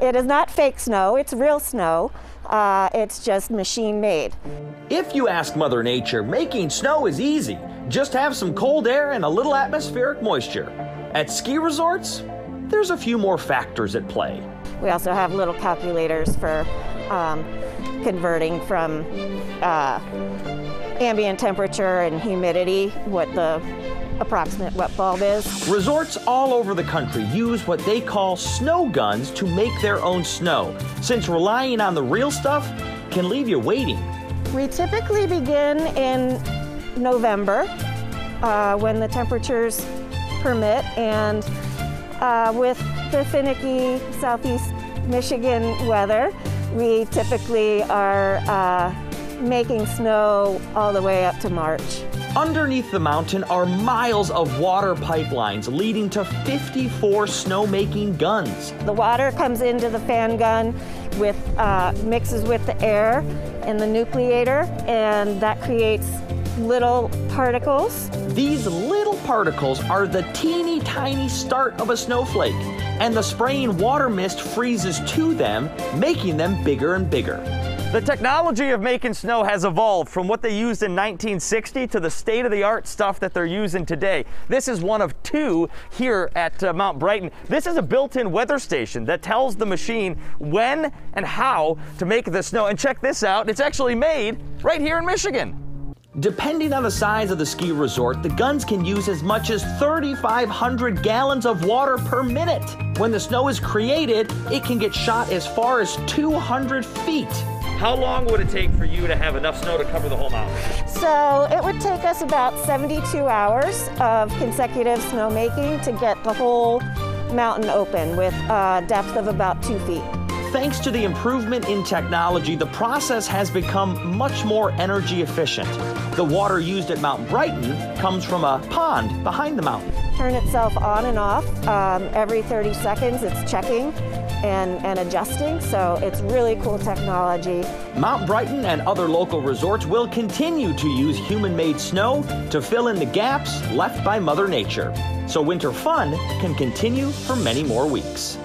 It is not fake snow, it's real snow. Uh, it's just machine made. If you ask Mother Nature, making snow is easy. Just have some cold air and a little atmospheric moisture. At ski resorts, there's a few more factors at play. We also have little calculators for um, converting from uh, ambient temperature and humidity, what the approximate wet bulb is. Resorts all over the country use what they call snow guns to make their own snow, since relying on the real stuff can leave you waiting. We typically begin in November uh, when the temperatures permit and uh, with the finicky southeast Michigan weather, we typically are uh, making snow all the way up to March. Underneath the mountain are miles of water pipelines leading to 54 snowmaking guns. The water comes into the fan gun with uh, mixes with the air in the nucleator and that creates little particles. These little particles are the teeny tiny start of a snowflake and the spraying water mist freezes to them, making them bigger and bigger. The technology of making snow has evolved from what they used in 1960 to the state-of-the-art stuff that they're using today. This is one of two here at uh, Mount Brighton. This is a built-in weather station that tells the machine when and how to make the snow. And check this out, it's actually made right here in Michigan. Depending on the size of the ski resort, the guns can use as much as 3,500 gallons of water per minute. When the snow is created, it can get shot as far as 200 feet. How long would it take for you to have enough snow to cover the whole mountain? So it would take us about 72 hours of consecutive snowmaking to get the whole mountain open with a depth of about two feet. Thanks to the improvement in technology, the process has become much more energy efficient. The water used at Mount Brighton comes from a pond behind the mountain. Turn itself on and off um, every 30 seconds. It's checking and, and adjusting, so it's really cool technology. Mount Brighton and other local resorts will continue to use human-made snow to fill in the gaps left by Mother Nature, so winter fun can continue for many more weeks.